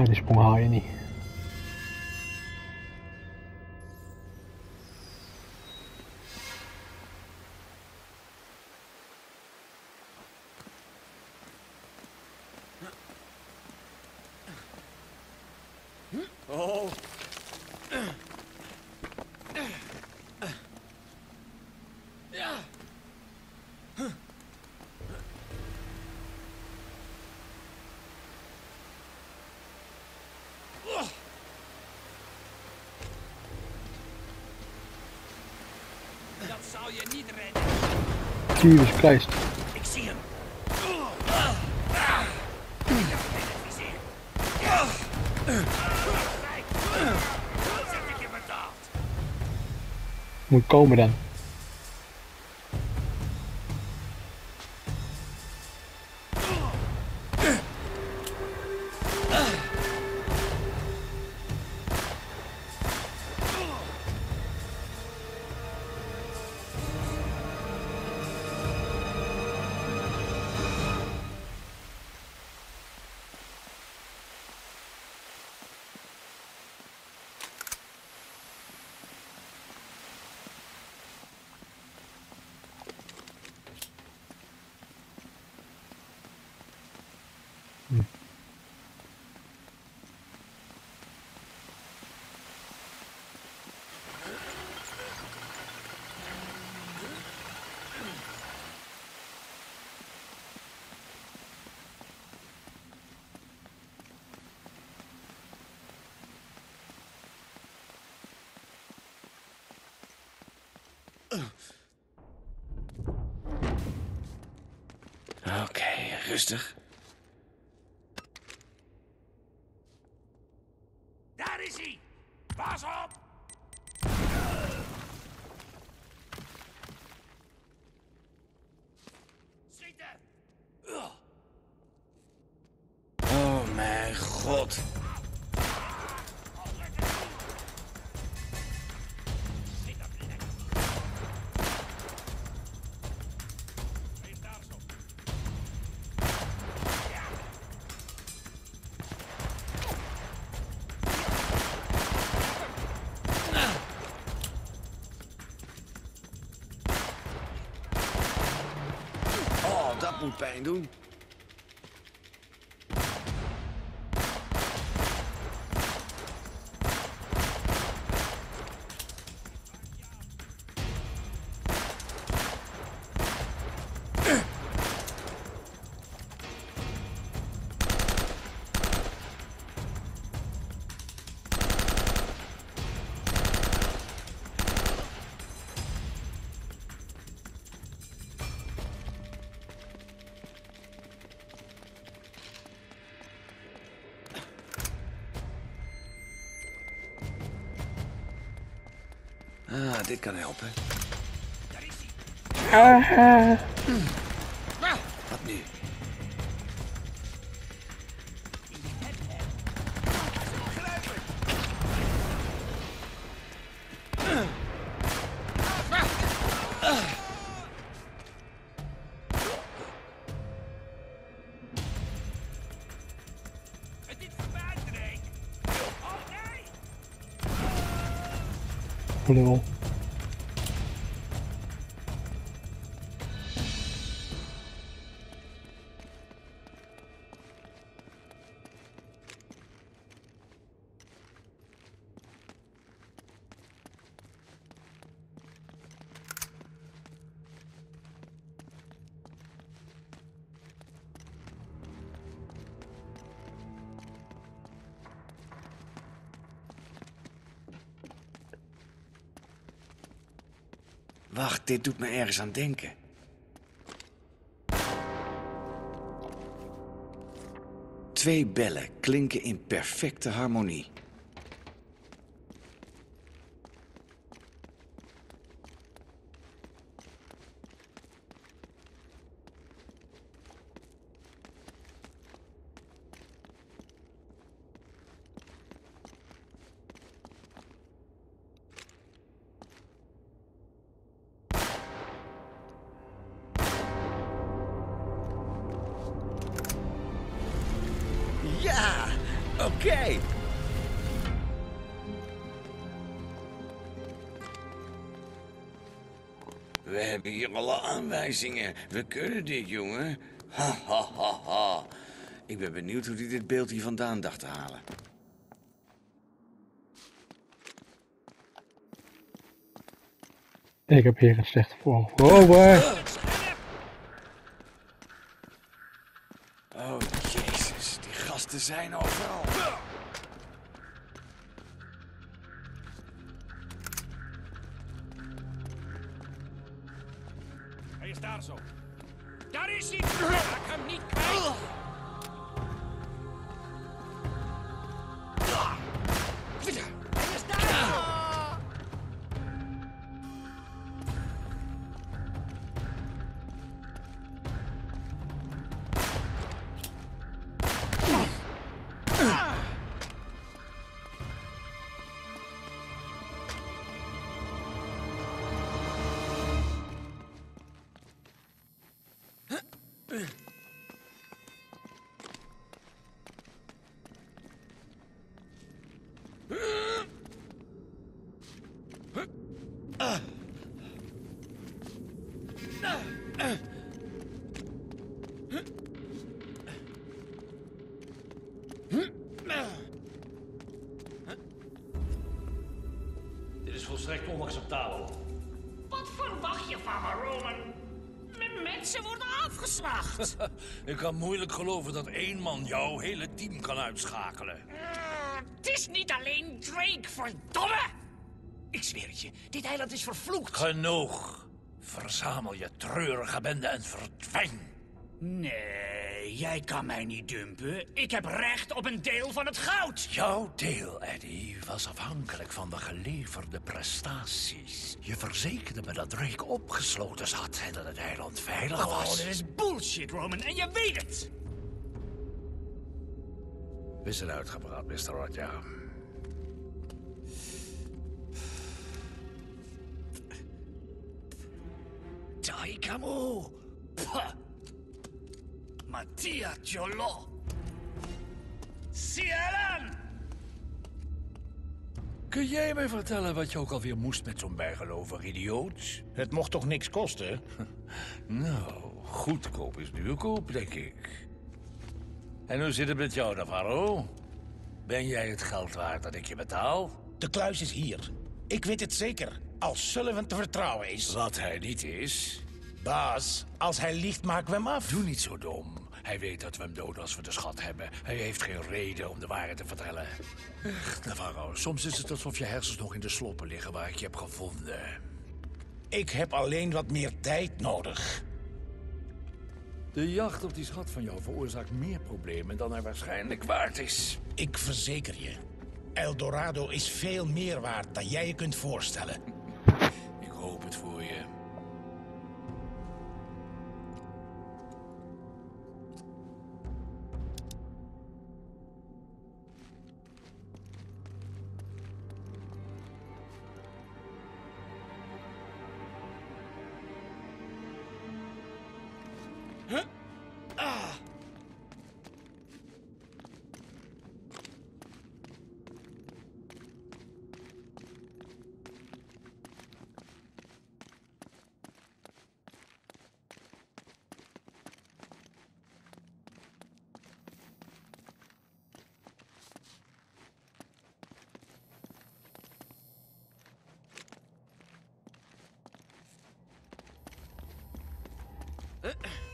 Oh, die sprong haal je niet. Oh. Dat zal je niet redden. Jesus Christ. Ik zie hem. Moet komen dan. God. Oh, dat moet pijn doen. Ah, dit kan helpen. Daar is hij. Wat nu? Het dit doet me ergens aan denken. Twee bellen klinken in perfecte harmonie. We kunnen dit, jongen. Ha, ha, ha, ha. Ik ben benieuwd hoe hij dit beeld hier vandaan dacht te halen. Ik heb hier een slechte voor. Oh, waar? Oh, jezus. Die gasten zijn overal. Kan moeilijk geloven dat één man jouw hele team kan uitschakelen. Eh, Het is niet alleen Drake, verdomme! Ik zweer het je, dit eiland is vervloekt. Genoeg. Verzamel je treurige bende en verdwijn. Nee, jij kan mij niet dumpen. Ik heb recht op een deel van het goud. Jouw deel, Eddie, was afhankelijk van de geleverde prestaties. Je verzekerde me dat Drake opgesloten zat en dat het eiland veilig Oh, was. dit is bullshit, Roman, en je weet het. Is het uitgepraat, Mr. Roger? Taikamu. Pah. Mattia Jolo. Sialan. Kun jij mij vertellen wat je ook alweer moest met zo'n bijgelovig idioot? Het mocht toch niks kosten? Nou, goedkoop is duurkoop, denk ik. En hoe zit het met jou, Navarro? Ben jij het geld waard dat ik je betaal? De kluis is hier. Ik weet het zeker. Als Sullivan te vertrouwen is. Wat hij niet is. Baas, als hij liegt, maken we hem af. Doe niet zo dom. Hij weet dat we hem doden als we de schat hebben. Hij heeft geen reden om de waarheid te vertellen. Echt, Navarro, soms is het alsof je hersens nog in de sloppen liggen waar ik je heb gevonden. Ik heb alleen wat meer tijd nodig. De jacht op die schat van jou veroorzaakt meer problemen dan hij waarschijnlijk waard is. Ik verzeker je. Eldorado is veel meer waard dan jij je kunt voorstellen. Uh.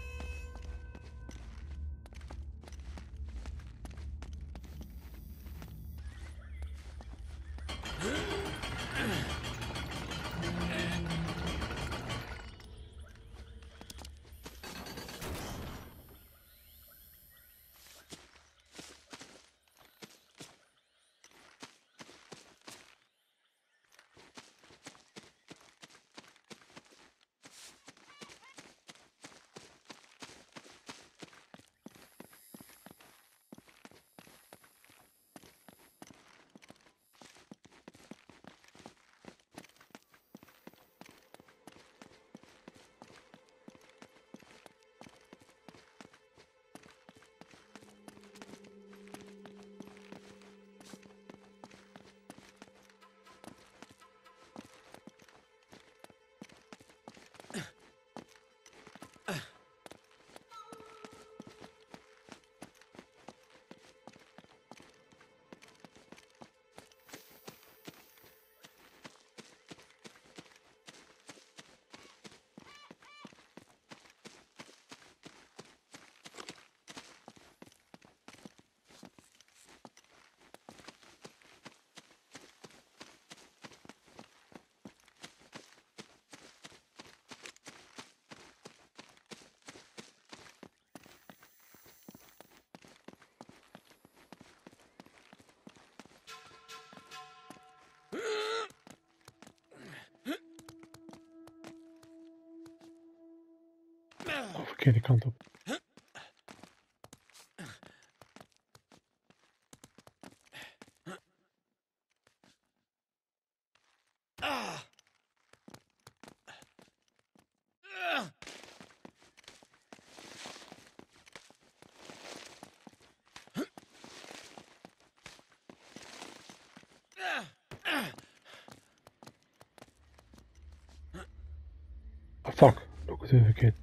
Of geri kaldı. fuck, doe ik het weer verkeerd.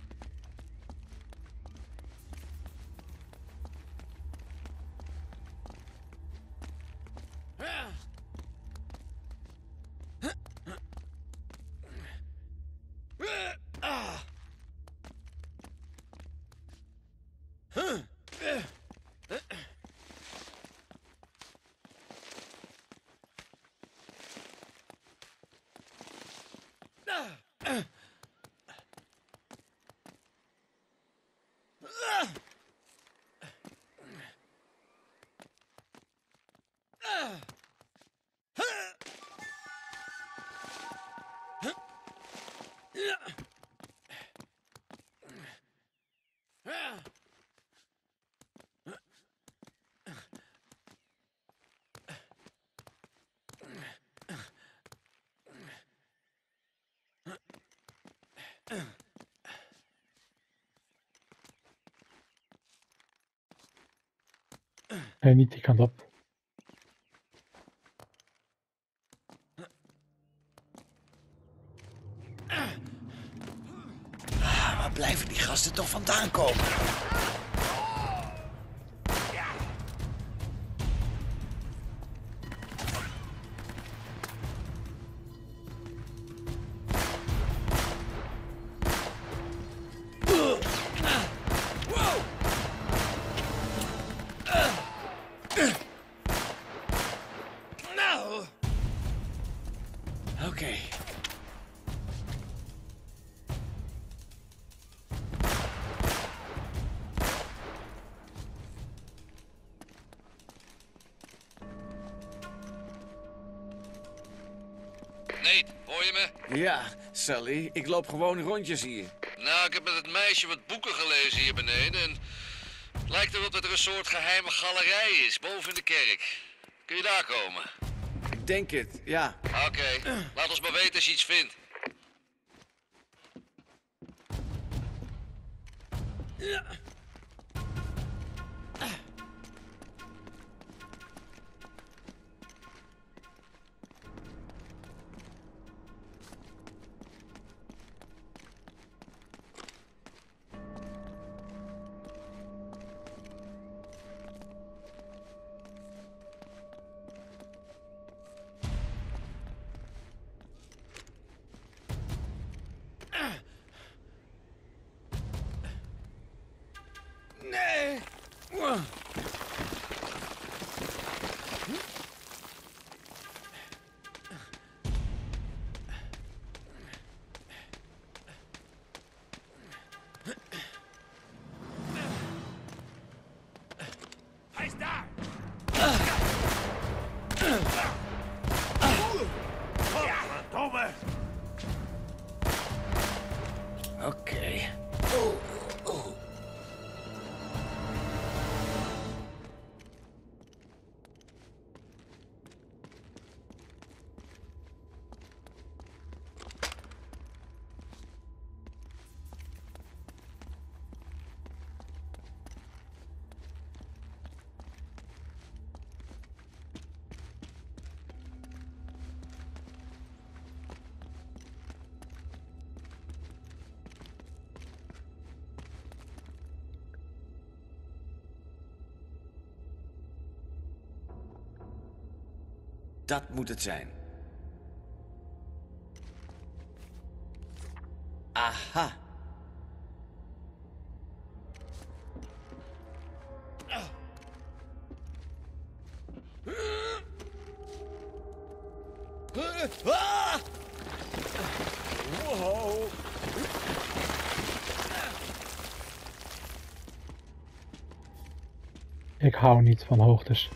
Nee, niet die kant op. Waar blijven die gasten toch vandaan komen? Nee, hoor je me? Ja, Sally, ik loop gewoon rondjes hier. Nou, ik heb met het meisje wat boeken gelezen hier beneden en... Het lijkt erop dat er een soort geheime galerij is, boven in de kerk. Kun je daar komen? Ik denk het, ja. Oké, laat ons maar weten als je iets vindt. Dat moet het zijn. Aha. Ah! Ik hou niet van hoogtes.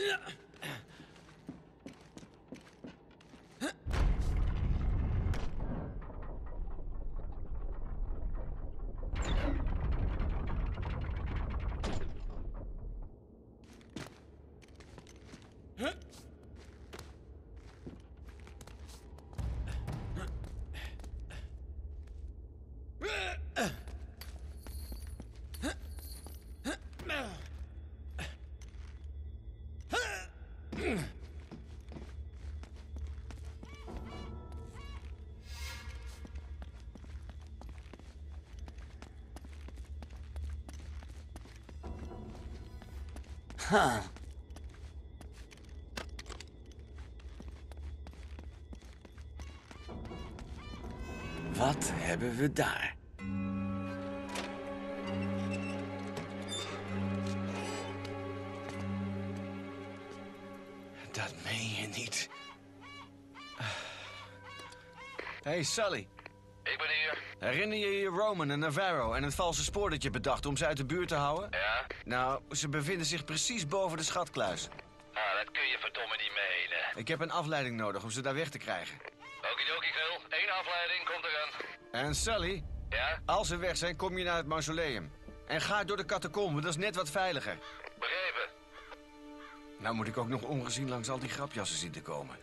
Yeah. Ha. Wat hebben we daar? Dat meen je niet. Hey Sully, Ik ben hier. herinner je je Roman en Navarro en het valse spoor dat je bedacht om ze uit de buurt te houden? Ja? Nou, ze bevinden zich precies boven de schatkluis. Ah, dat kun je verdomme niet menen. Ik heb een afleiding nodig om ze daar weg te krijgen. Okidoki, Gil. Eén afleiding komt eraan. En Sully, Ja? als ze weg zijn, kom je naar het mausoleum. En ga door de catacombe, dat is net wat veiliger. Begrepen. Nou moet ik ook nog ongezien langs al die grapjassen zien te komen.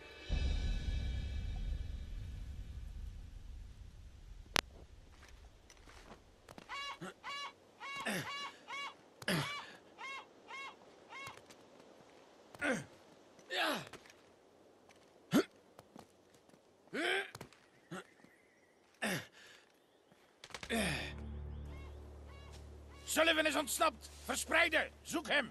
Sullivan is ontsnapt. Verspreiden. Zoek hem.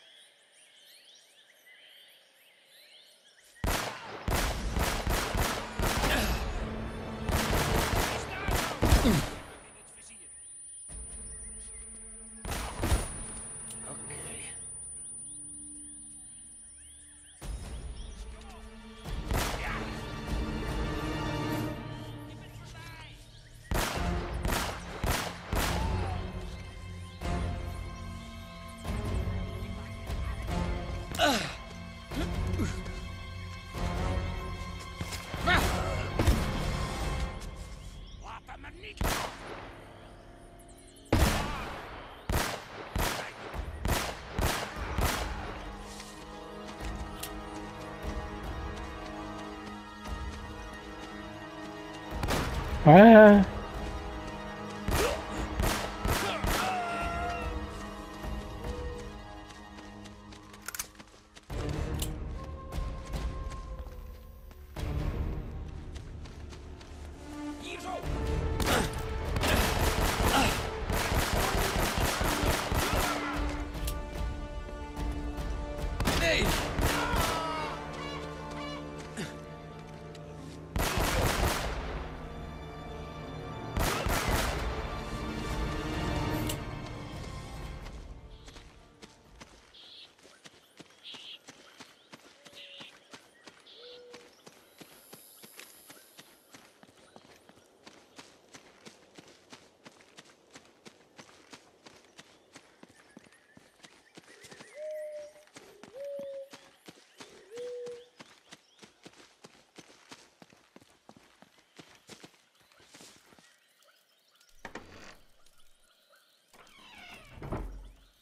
Ah, hier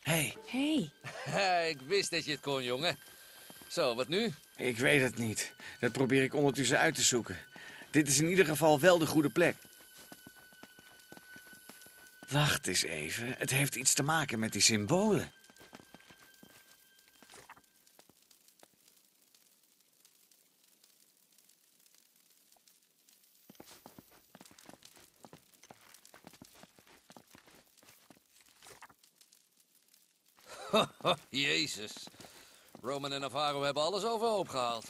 Hey, Hey. ik wist dat je het kon, jongen. Zo, wat nu? ik weet het niet. Dat probeer ik ondertussen uit te zoeken. Dit is in ieder geval wel de goede plek. Wacht eens even. Het heeft iets te maken met die symbolen. Roman en Navarro hebben alles overhoop gehaald.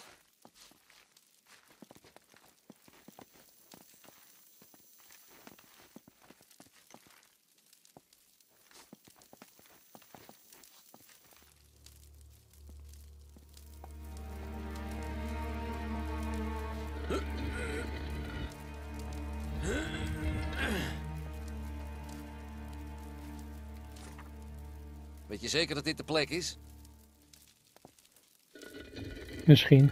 Je zeker dat dit de plek is? Misschien.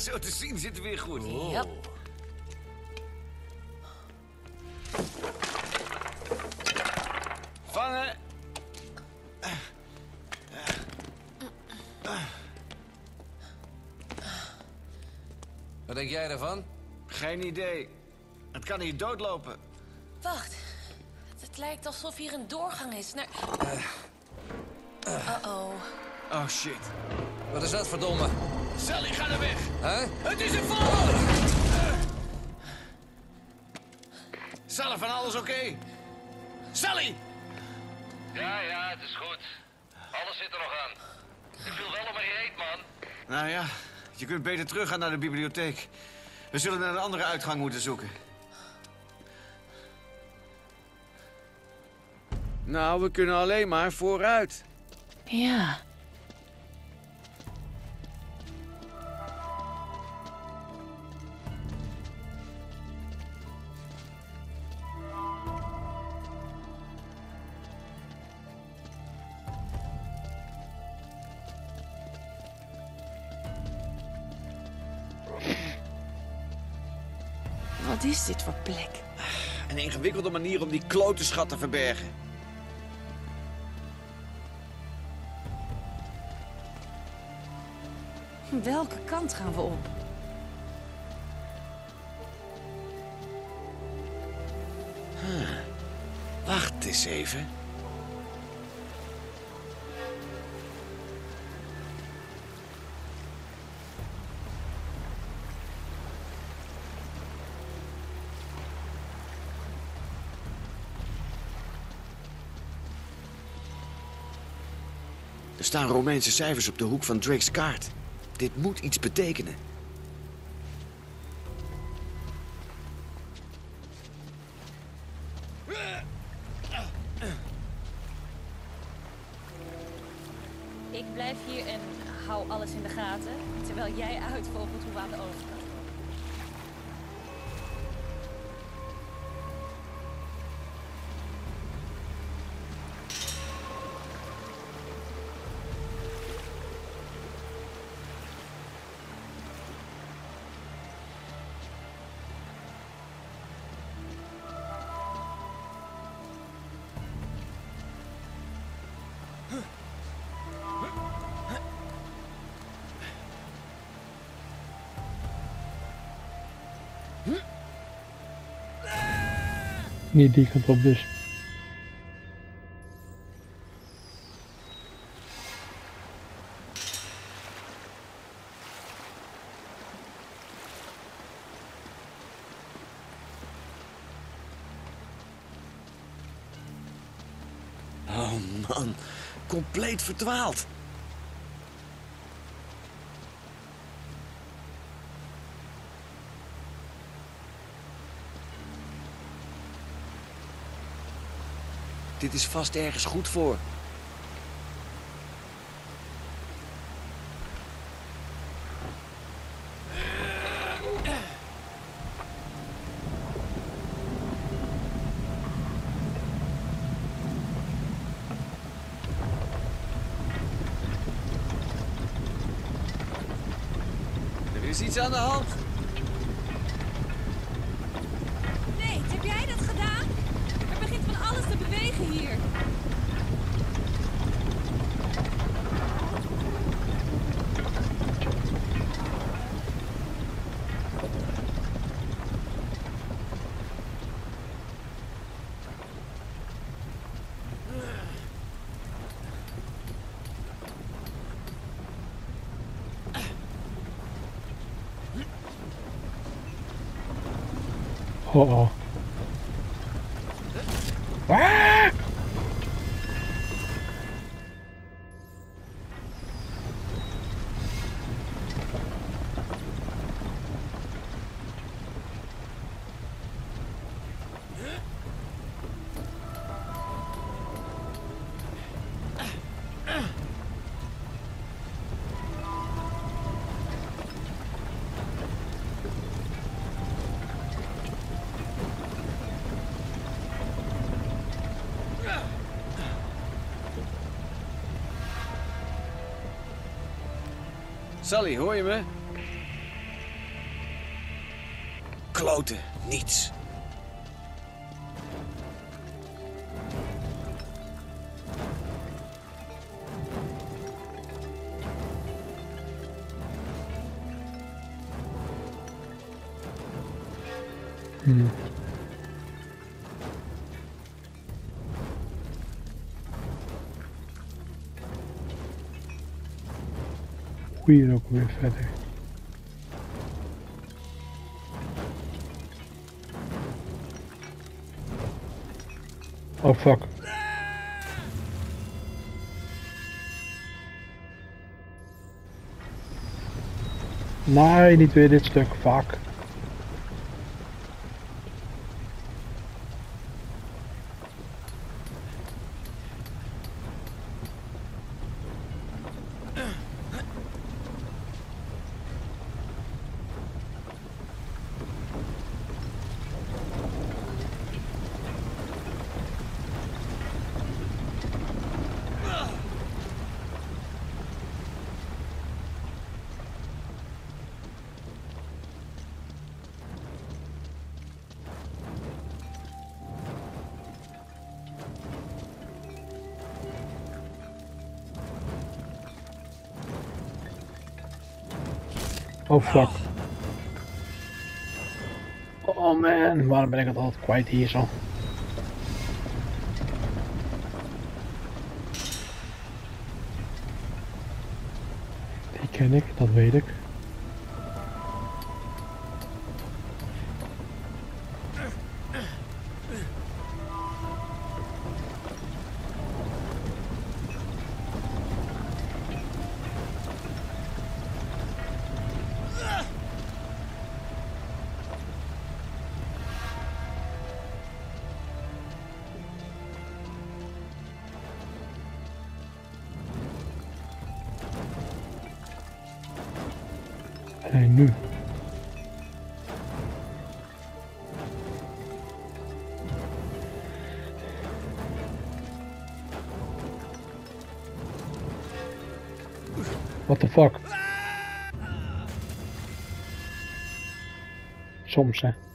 Zo te zien zit het weer goed. Ja. Vangen. Wat denk jij ervan? Geen idee. Het kan hier doodlopen. Wacht. Het lijkt alsof hier een doorgang is naar... Uh-oh. Oh shit. Wat is dat, verdomme? Sally, ga er weg. Hè? Het is een vol! Sally, van alles oké? Sally! Ja, ja, het is goed. Alles zit er nog aan. Ik viel wel op mijn reet, man. Nou ja, je kunt beter teruggaan naar de bibliotheek. We zullen naar een andere uitgang moeten zoeken. Nou, we kunnen alleen maar vooruit. Ja. Dit voor plek? Een ingewikkelde manier om die klote schat te verbergen. Welke kant gaan we op? Wacht eens even. Staan Romeinse cijfers op de hoek van Drake's kaart. Dit moet iets betekenen. Niet die kant op dus. Oh man, compleet verdwaald. Dit is vast ergens goed voor. Er is iets aan de hand. Nee, heb jij dat gedaan? Er begint van alles te bewegen hier. Oh oh. Sally, hoor je me? Kloten, niets. Hier ook weer verder. Oh fuck. Nee, niet weer dit stuk. Fuck. Oh fuck. Oh man, waarom ben ik het altijd kwijt hier zo? Die ken ik, dat weet ik. Fuck? Soms hè.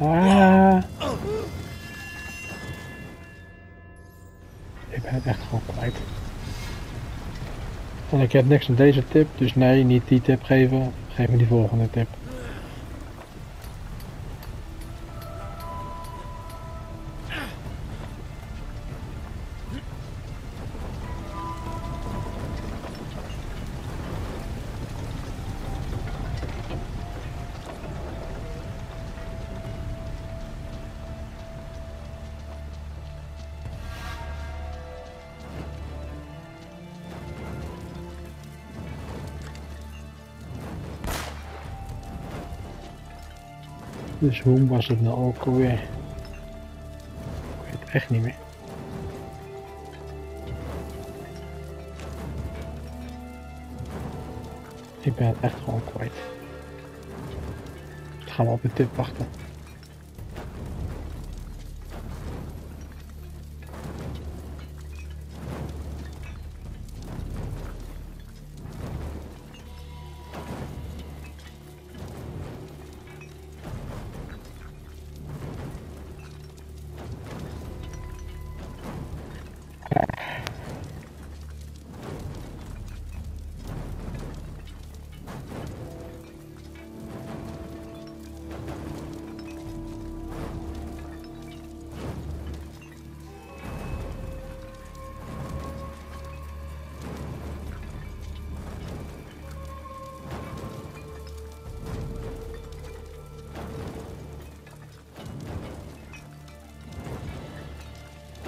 Ah. Ik ben het echt gewoon kwijt. En ik heb niks aan deze tip, dus nee, niet die tip geven. Geef me die volgende tip. Dus hoe was het nou ook alweer? Ik weet het echt niet meer. Ik ben het echt gewoon kwijt. Ik ga wel op de tip wachten.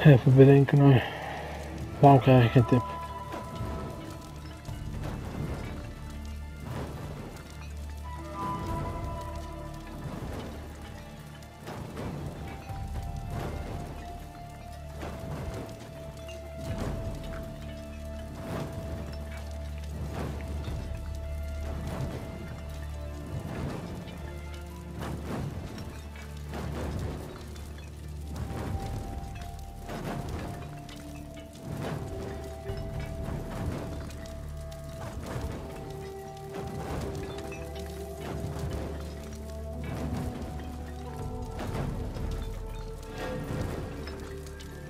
Even bedenken hoor. Waarom krijg ik geen tip?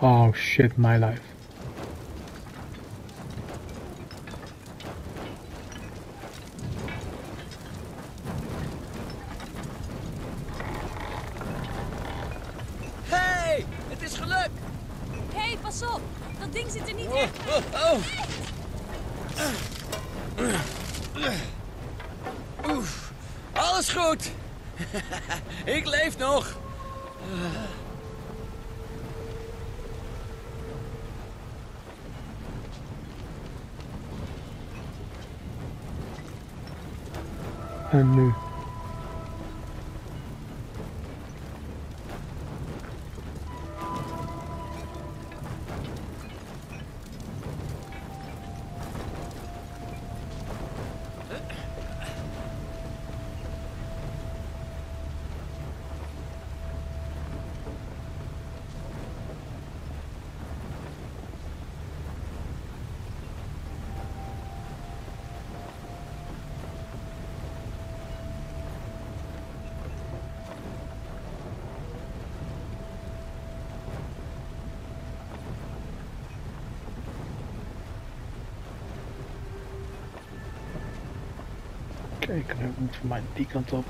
Oh shit, my life. Alles goed. Ik leef nog. En nu? Nu moet voor mij die kant op.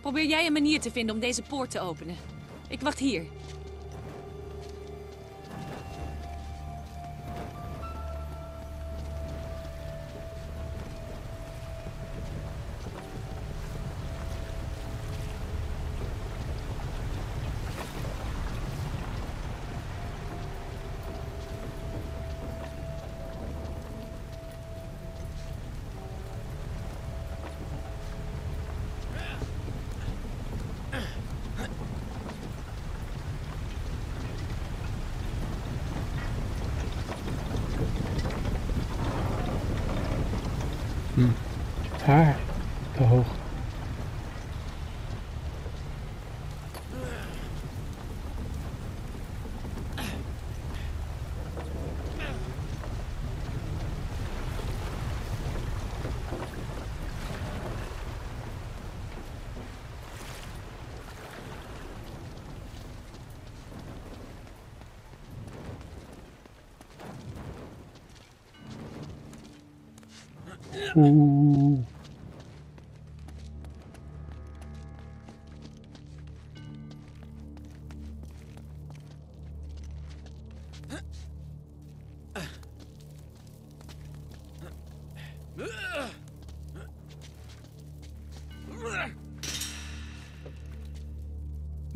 Probeer jij een manier te vinden om deze poort te openen. Ik wacht hier.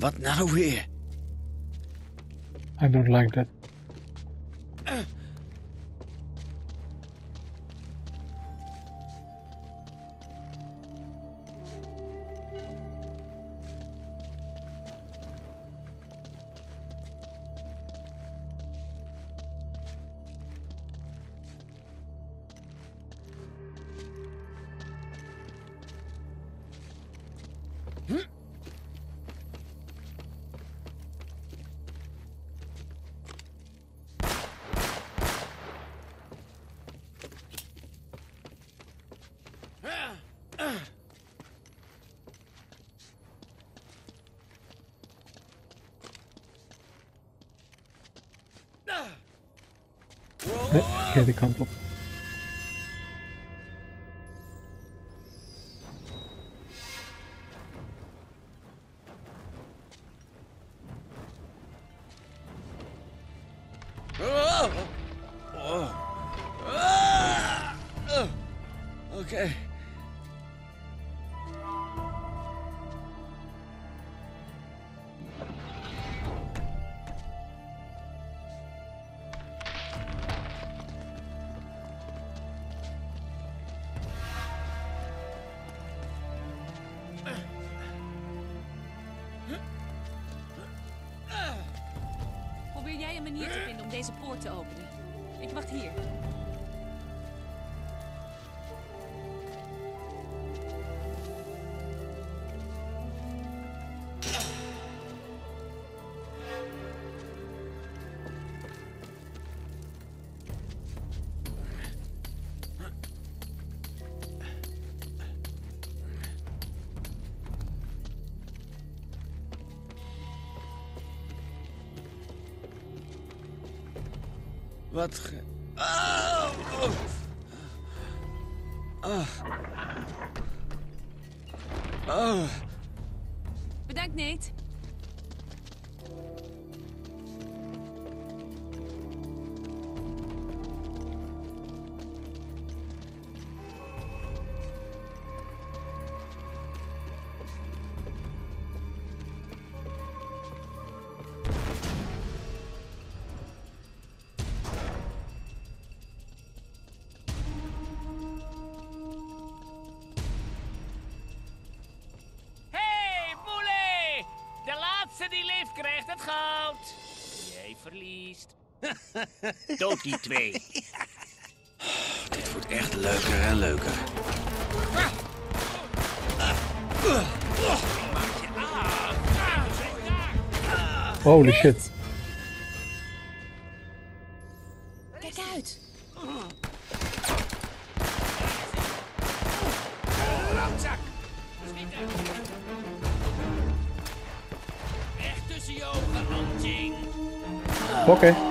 What now here? I don't like that. Nee, verkeerde Een manier te vinden om deze poort te openen. Ik wacht hier. ვათხე. აა. აა. Verliest. Dood die twee. Dit wordt echt leuker en leuker. Holy shit. Oké.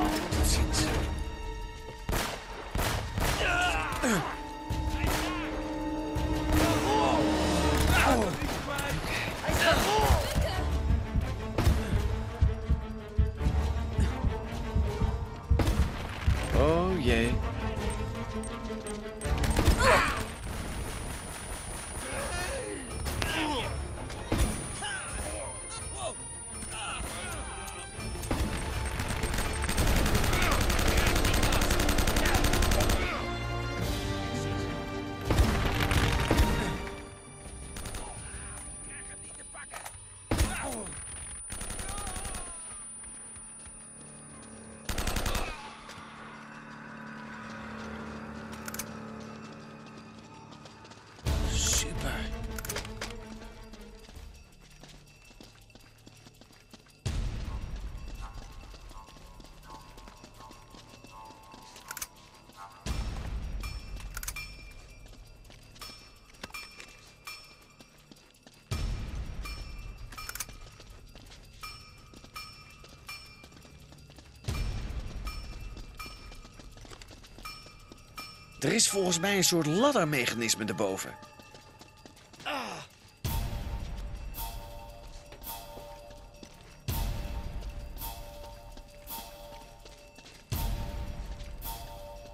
Er is volgens mij een soort laddermechanisme erboven.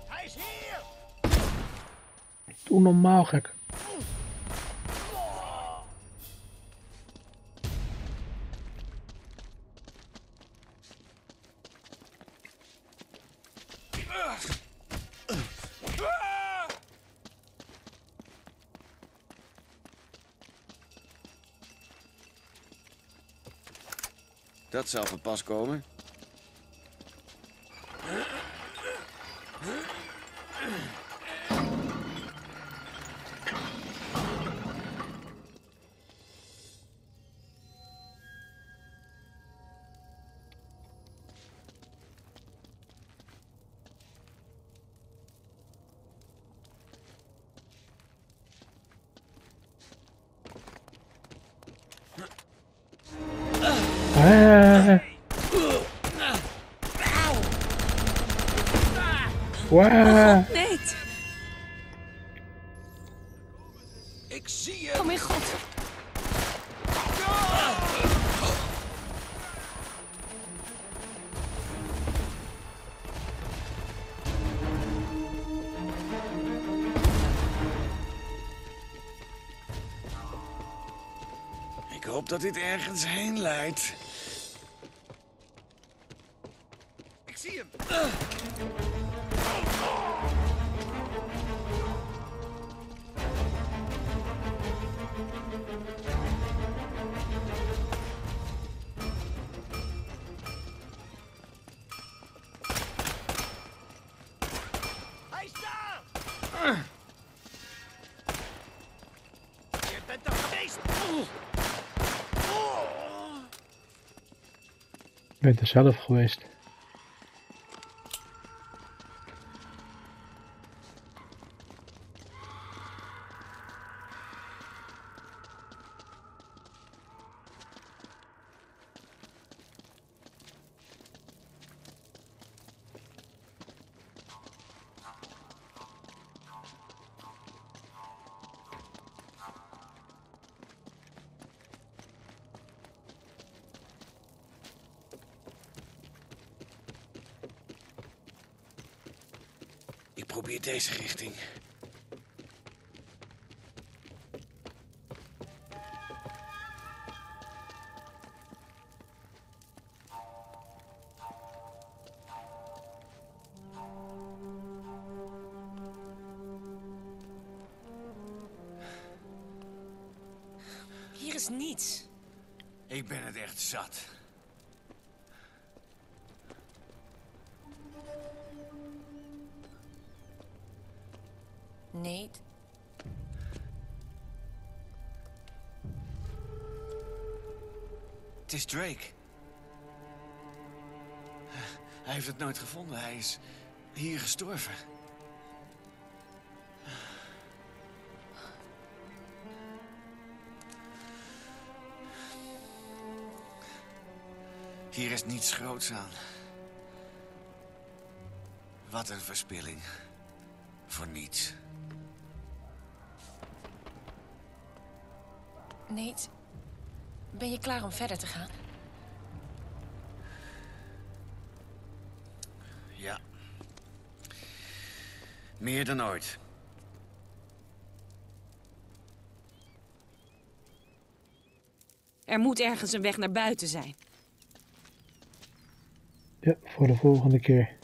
Hij is hier. Normaal gek. Zal van pas komen. Dat dit ergens heen leidt. Ik ben deze richting. Hier is niets. Ik ben het echt zat. Het is Drake. Hij heeft het nooit gevonden. Hij is hier gestorven. Hier is niets groots aan. Wat een verspilling. Voor niets. Nate? Ben je klaar om verder te gaan? Ja. Meer dan ooit. Er moet ergens een weg naar buiten zijn. Ja, voor de volgende keer.